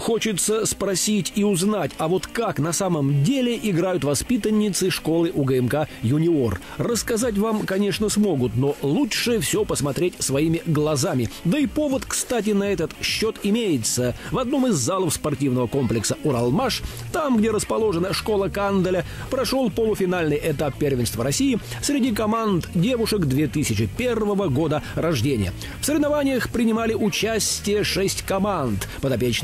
хочется спросить и узнать, а вот как на самом деле играют воспитанницы школы УГМК «Юниор». Рассказать вам, конечно, смогут, но лучше все посмотреть своими глазами. Да и повод, кстати, на этот счет имеется. В одном из залов спортивного комплекса «Уралмаш», там, где расположена школа Канделя, прошел полуфинальный этап первенства России среди команд девушек 2001 года рождения. В соревнованиях принимали участие шесть команд.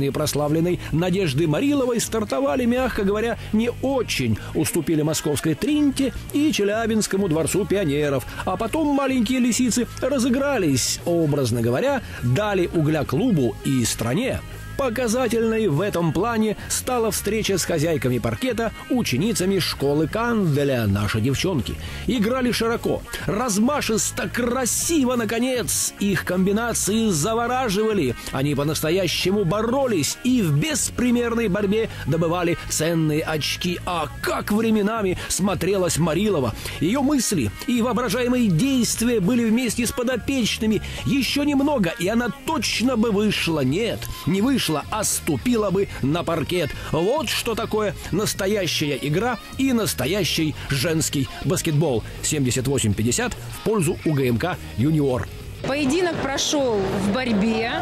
Подопечные прославленной Надежды Мариловой стартовали, мягко говоря, не очень. Уступили московской Тринте и Челябинскому дворцу пионеров. А потом маленькие лисицы разыгрались, образно говоря, дали угля клубу и стране. Показательной в этом плане стала встреча с хозяйками паркета, ученицами школы Канделя, наши девчонки. Играли широко, размашисто, красиво, наконец. Их комбинации завораживали. Они по-настоящему боролись и в беспримерной борьбе добывали ценные очки. А как временами смотрелась Марилова. Ее мысли и воображаемые действия были вместе с подопечными. Еще немного, и она точно бы вышла. Нет, не вышла вышла, а ступила бы на паркет. Вот что такое настоящая игра и настоящий женский баскетбол. 78-50 в пользу УГМК «Юниор». Поединок прошел в борьбе.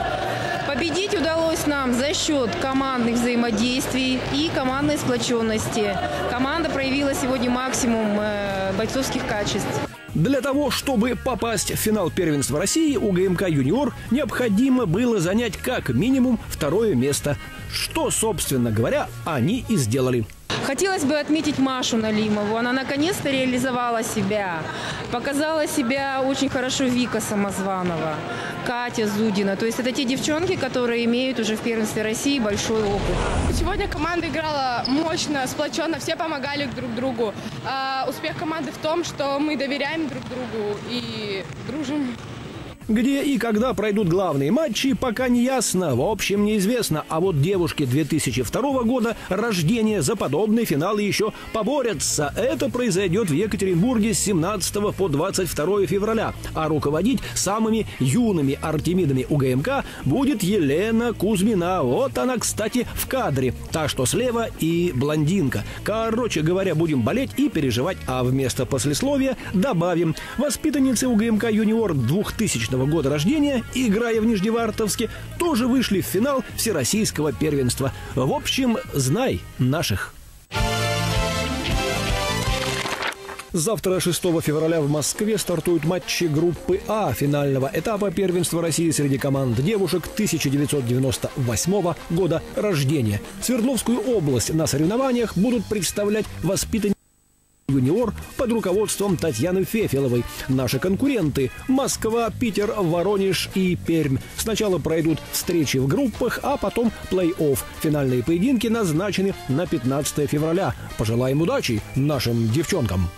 Победить удалось нам за счет командных взаимодействий и командной сплоченности. Команда проявила сегодня максимум э, бойцовских качеств. Для того, чтобы попасть в финал первенства России, у ГМК «Юниор» необходимо было занять как минимум второе место, что, собственно говоря, они и сделали. Хотелось бы отметить Машу Налимову. Она наконец-то реализовала себя. Показала себя очень хорошо Вика Самозванова, Катя Зудина. То есть это те девчонки, которые имеют уже в первенстве России большой опыт. Сегодня команда играла мощно, сплоченно, все помогали друг другу. А успех команды в том, что мы доверяем друг другу и дружим. Где и когда пройдут главные матчи, пока не ясно. В общем, неизвестно. А вот девушки 2002 года рождения за подобный финал еще поборются. Это произойдет в Екатеринбурге с 17 по 22 февраля. А руководить самыми юными артемидами УГМК будет Елена Кузьмина. Вот она, кстати, в кадре. Та, что слева, и блондинка. Короче говоря, будем болеть и переживать. А вместо послесловия добавим. Воспитанницы УГМК «Юниор» 2000 года рождения, играя в Нижневартовске, тоже вышли в финал Всероссийского первенства. В общем, знай наших. Завтра, 6 февраля, в Москве стартуют матчи группы А финального этапа первенства России среди команд девушек 1998 года рождения. Свердловскую область на соревнованиях будут представлять воспитанники юниор под руководством Татьяны Фефеловой. Наши конкуренты – Москва, Питер, Воронеж и Пермь. Сначала пройдут встречи в группах, а потом плей-офф. Финальные поединки назначены на 15 февраля. Пожелаем удачи нашим девчонкам!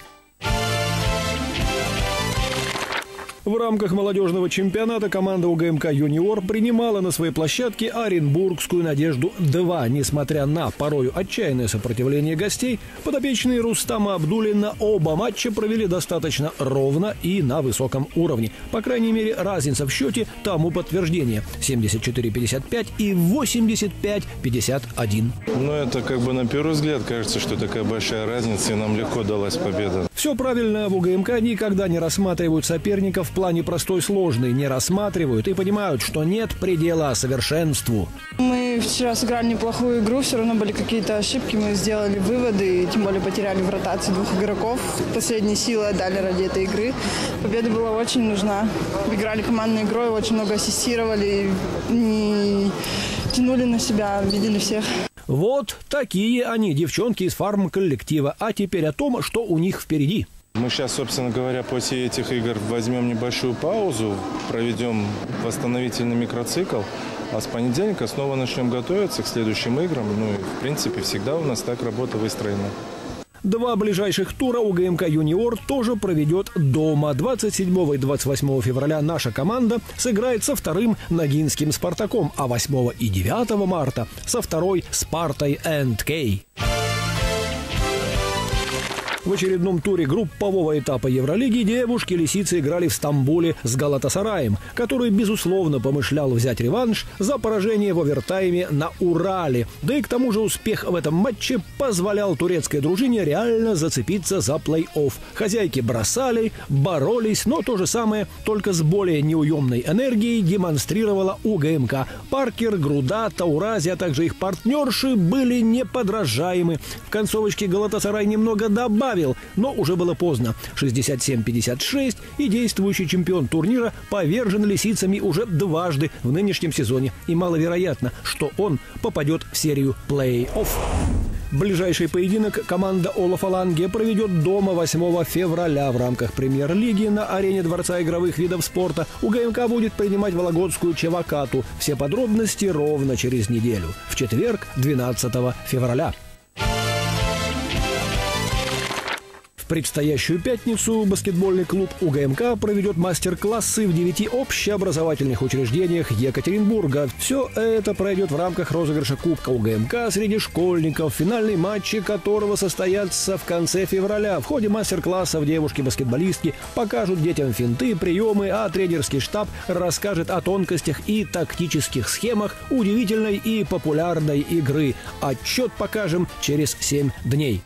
В рамках молодежного чемпионата команда УГМК «Юниор» принимала на своей площадке Оренбургскую «Надежду-2». Несмотря на порою отчаянное сопротивление гостей, подопечные Рустама Абдулина оба матча провели достаточно ровно и на высоком уровне. По крайней мере, разница в счете тому подтверждение – 74-55 и 85-51. Ну, это как бы на первый взгляд кажется, что такая большая разница, и нам легко далась победа. Все правильно, в УГМК никогда не рассматривают соперников в плане простой сложный, не рассматривают и понимают, что нет предела совершенству. Мы вчера сыграли неплохую игру, все равно были какие-то ошибки, мы сделали выводы, и тем более потеряли в ротации двух игроков. Последние силы отдали ради этой игры. Победа была очень нужна. Играли командной игрой, очень много ассистировали, не тянули на себя, видели всех. Вот такие они, девчонки из фарм-коллектива. А теперь о том, что у них впереди. Мы сейчас, собственно говоря, после этих игр возьмем небольшую паузу, проведем восстановительный микроцикл, а с понедельника снова начнем готовиться к следующим играм. Ну и, в принципе, всегда у нас так работа выстроена. Два ближайших тура у ГМК «Юниор» тоже проведет дома. 27 и 28 февраля наша команда сыграет со вторым Ногинским «Спартаком», а 8 и 9 марта со второй «Спартой НК». В очередном туре группового этапа Евролиги девушки-лисицы играли в Стамбуле с Галатасараем, который, безусловно, помышлял взять реванш за поражение в овертайме на Урале. Да и к тому же успех в этом матче позволял турецкой дружине реально зацепиться за плей-офф. Хозяйки бросали, боролись, но то же самое, только с более неуемной энергией демонстрировала УГМК. Паркер, Груда, Таурази, а также их партнерши были неподражаемы. В концовочке Галатасарай немного добавил, но уже было поздно. 67-56 и действующий чемпион турнира повержен лисицами уже дважды в нынешнем сезоне. И маловероятно, что он попадет в серию плей-офф. Ближайший поединок команда Олафа Ланге проведет дома 8 февраля в рамках премьер-лиги на арене Дворца игровых видов спорта. У ГМК будет принимать Вологодскую Чевакату. Все подробности ровно через неделю, в четверг, 12 февраля. Предстоящую пятницу баскетбольный клуб УГМК проведет мастер-классы в девяти общеобразовательных учреждениях Екатеринбурга. Все это пройдет в рамках розыгрыша Кубка УГМК среди школьников, финальные матчи которого состоятся в конце февраля. В ходе мастер-классов девушки-баскетболистки покажут детям финты, приемы, а тренерский штаб расскажет о тонкостях и тактических схемах удивительной и популярной игры. Отчет покажем через 7 дней.